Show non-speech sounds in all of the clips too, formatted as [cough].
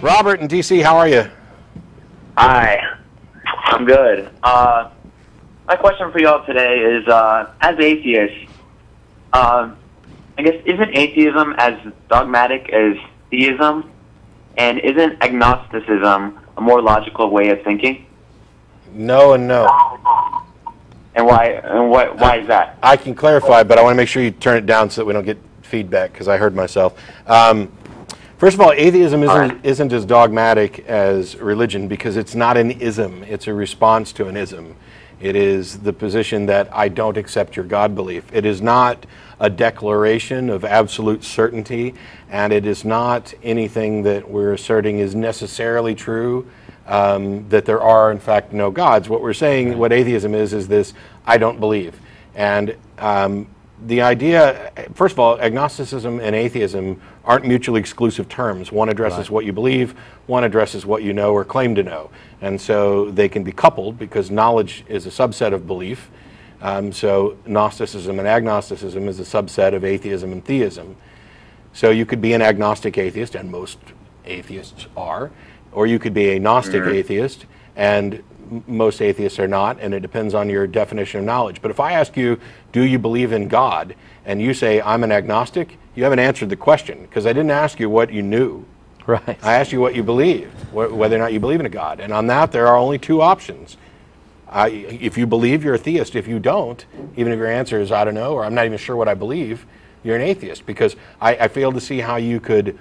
Robert in DC, how are you? Hi, I'm good. Uh, my question for y'all today is, uh, as atheists, uh, I guess isn't atheism as dogmatic as theism, and isn't agnosticism a more logical way of thinking? No and no. And why? And what? Why is that? I can clarify, but I want to make sure you turn it down so that we don't get feedback because I heard myself. Um, first of all, atheism isn't, Alright. isn't as dogmatic as religion because it's not an ism, it's a response to an ism. It is the position that I don't accept your God belief. It is not a declaration of absolute certainty, and it is not anything that we're asserting is necessarily true. Um, that there are, in fact, no gods. What we're saying, what atheism is, is this I don't believe. And um, the idea, first of all, agnosticism and atheism aren't mutually exclusive terms. One addresses what you believe, one addresses what you know or claim to know. And so they can be coupled because knowledge is a subset of belief. Um, so Gnosticism and agnosticism is a subset of atheism and theism. So you could be an agnostic atheist, and most atheists are, or you could be a Gnostic mm-hmm. atheist, and m- most atheists are not, and it depends on your definition of knowledge. But if I ask you, do you believe in God, and you say, I'm an agnostic, you haven't answered the question, because I didn't ask you what you knew. Right. I asked you what you believed, wh- whether or not you believe in a God. And on that, there are only two options. I, if you believe, you're a theist. If you don't, even if your answer is, I don't know, or I'm not even sure what I believe, you're an atheist. Because I, I fail to see how you could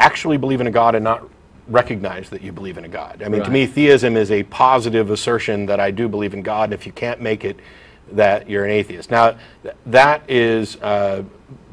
actually believe in a God and not recognize that you believe in a God. I mean, to me, theism is a positive assertion that I do believe in God, and if you can't make it, that you're an atheist. Now, th- that is, uh,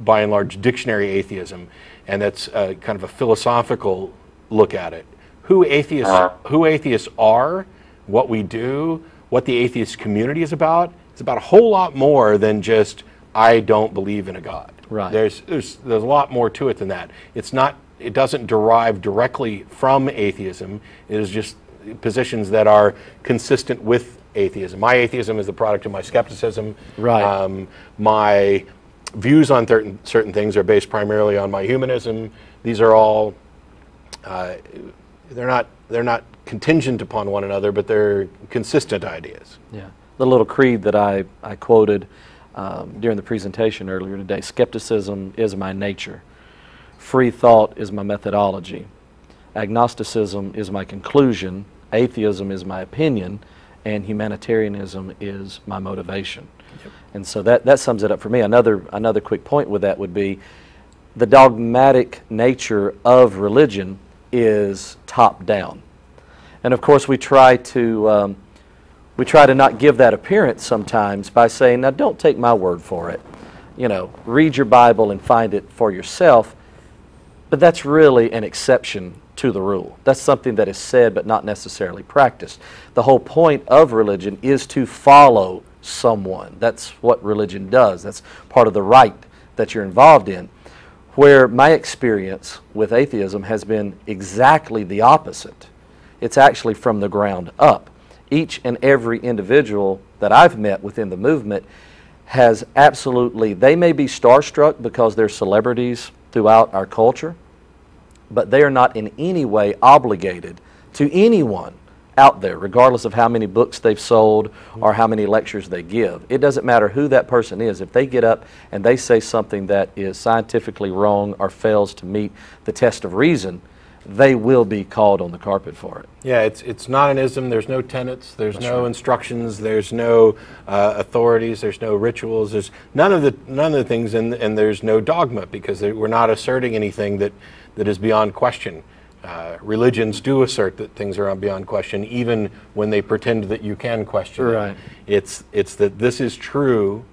by and large, dictionary atheism, and that's uh, kind of a philosophical look at it. Who atheists, who atheists are, what we do, what the atheist community is about, it's about a whole lot more than just, I don't believe in a God. Right. There's, there's, there's a lot more to it than that. It's not, it doesn't derive directly from atheism. It is just positions that are consistent with atheism. My atheism is the product of my skepticism. Right. Um, my views on certain, certain things are based primarily on my humanism. These are all, uh, they're not, they're not contingent upon one another, but they're consistent ideas. Yeah. The little creed that I, I quoted um, during the presentation earlier today skepticism is my nature, free thought is my methodology, agnosticism is my conclusion, atheism is my opinion, and humanitarianism is my motivation. And so that, that sums it up for me. Another, another quick point with that would be the dogmatic nature of religion is top down. And of course, we try to um, we try to not give that appearance sometimes by saying, "Now, don't take my word for it. You know, read your Bible and find it for yourself." But that's really an exception to the rule. That's something that is said but not necessarily practiced. The whole point of religion is to follow someone. That's what religion does. That's part of the rite that you're involved in. Where my experience with atheism has been exactly the opposite. It's actually from the ground up. Each and every individual that I've met within the movement has absolutely, they may be starstruck because they're celebrities throughout our culture, but they are not in any way obligated to anyone out there, regardless of how many books they've sold or how many lectures they give. It doesn't matter who that person is. If they get up and they say something that is scientifically wrong or fails to meet the test of reason, they will be called on the carpet for it. Yeah, it's, it's not an ism. There's no tenets. There's no instructions. There's no uh, authorities. There's no rituals. There's none of the none of the things, and, and there's no dogma because they- we're not asserting anything that, that is beyond question. Uh, religions do assert that things are beyond question, even when they pretend that you can question it. It's it's that this is true.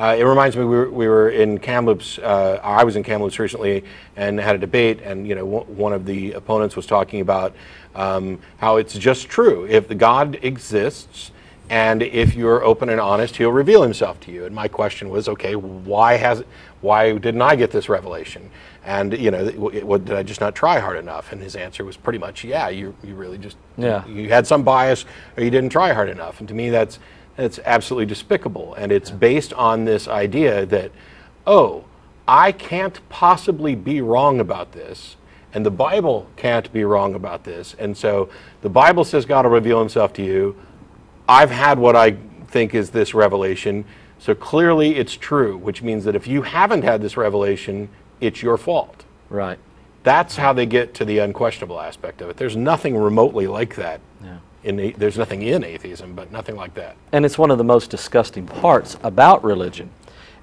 Uh, it reminds me we were, we were in Kamloops. Uh, I was in Kamloops recently and had a debate, and you know one one of the opponents was talking about um, how it's just true. If the God exists, and if you're open and honest, He'll reveal Himself to you. And my question was, okay, why has why didn't I get this revelation? And you know, what, did I just not try hard enough? And his answer was pretty much, yeah, you you really just Yeah. you had some bias or you didn't try hard enough. And to me, that's It's absolutely despicable. And it's based on this idea that, oh, I can't possibly be wrong about this, and the Bible can't be wrong about this. And so the Bible says God will reveal himself to you. I've had what I think is this revelation. So clearly it's true, which means that if you haven't had this revelation, it's your fault. Right. That's how they get to the unquestionable aspect of it. There's nothing remotely like that. In there's nothing in atheism, but nothing like that. And it's one of the most disgusting parts about religion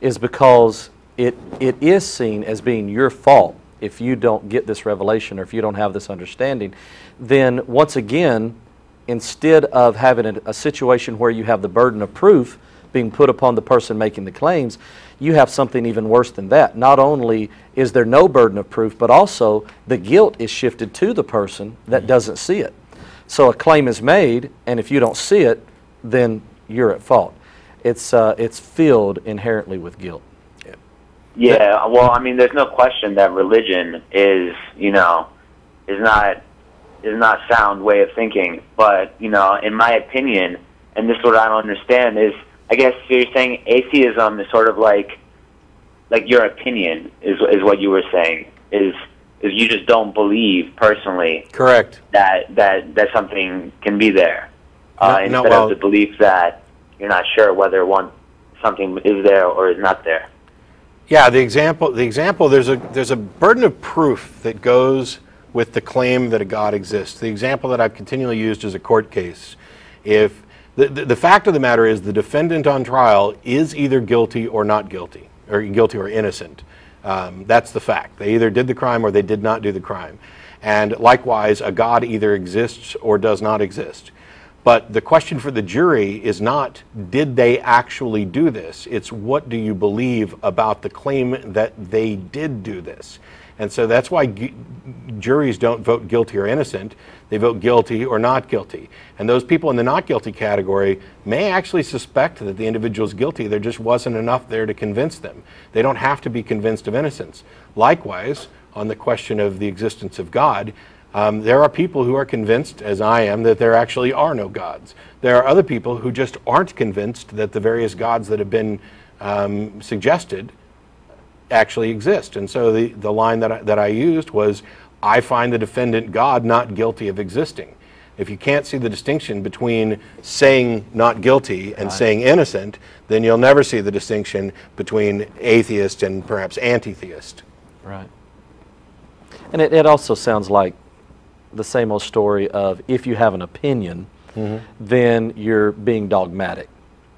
is because it, it is seen as being your fault if you don't get this revelation or if you don't have this understanding. Then, once again, instead of having a, a situation where you have the burden of proof being put upon the person making the claims, you have something even worse than that. Not only is there no burden of proof, but also the guilt is shifted to the person that doesn't see it. So a claim is made, and if you don't see it, then you're at fault. It's, uh, it's filled inherently with guilt. Yeah, well, I mean, there's no question that religion is, you know, is not is not sound way of thinking. But you know, in my opinion, and this is what I don't understand is, I guess you're saying atheism is sort of like, like your opinion is is what you were saying is is you just don't believe personally Correct. that that that something can be there, uh, No, no, instead well- of the belief that you're not sure whether one something is there or is not there. Yeah, the example, the example, there's a, there's a burden of proof that goes with the claim that a God exists. The example that I've continually used is a court case. If the, the, the fact of the matter is the defendant on trial is either guilty or not guilty, or guilty or innocent. Um, that's the fact. They either did the crime or they did not do the crime. And likewise, a God either exists or does not exist. But the question for the jury is not, did they actually do this? It's what do you believe about the claim that they did do this? And so that's why juries don't vote guilty or innocent. They vote guilty or not guilty. And those people in the not guilty category may actually suspect that the individual is guilty. There just wasn't enough there to convince them. They don't have to be convinced of innocence. Likewise, on the question of the existence of God, um, there are people who are convinced, as I am, that there actually are no gods. There are other people who just aren't convinced that the various gods that have been um, suggested actually exist. And so the, the line that I, that I used was I find the defendant God not guilty of existing. If you can't see the distinction between saying not guilty and saying innocent, then you'll never see the distinction between atheist and perhaps anti theist. Right. And it, it also sounds like the same old story of if you have an opinion, mm-hmm. then you're being dogmatic.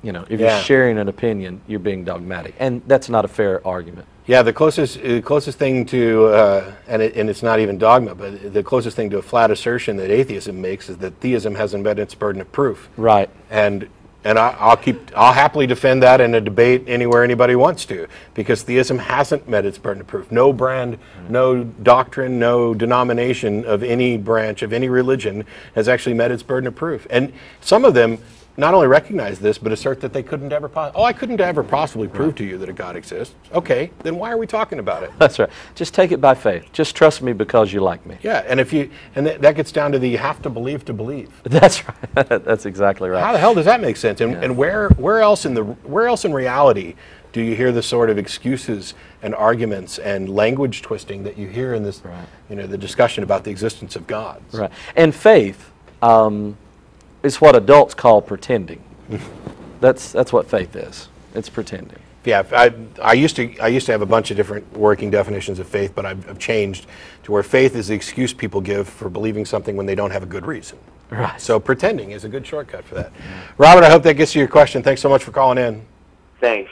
You know, if Yeah. you're sharing an opinion, you're being dogmatic. And that's not a fair argument. Yeah, the closest uh, closest thing to, uh, and, it, and it's not even dogma, but the closest thing to a flat assertion that atheism makes is that theism hasn't met its burden of proof. Right. And and I, I'll keep I'll happily defend that in a debate anywhere anybody wants to, because theism hasn't met its burden of proof. No brand, no doctrine, no denomination of any branch of any religion has actually met its burden of proof. And some of them not only recognize this, but assert that they couldn't ever. Oh, I couldn't ever possibly prove to you that a God exists. Okay, then why are we talking about it? That's right. Just take it by faith. Just trust me because you like me. Yeah, and if you and th- that gets down to the you have to believe to believe. [laughs] That's right. [laughs] that's exactly right. How the hell does that make sense? And, and where where else in the where else in reality do you hear the sort of excuses and arguments and language twisting that you hear in this, Right. you know, the discussion about the existence of gods? Right. And faith um, is what adults call pretending. that's, that's what faith is. It's pretending. Yeah, I, I used to I used to have a bunch of different working definitions of faith, but I've, I've changed to where faith is the excuse people give for believing something when they don't have a good reason. Right. So pretending is a good shortcut for that. Robert, I hope that gets to your question. Thanks so much for calling in. Thanks.